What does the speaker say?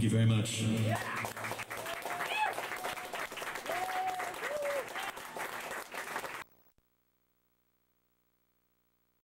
Thank you very much.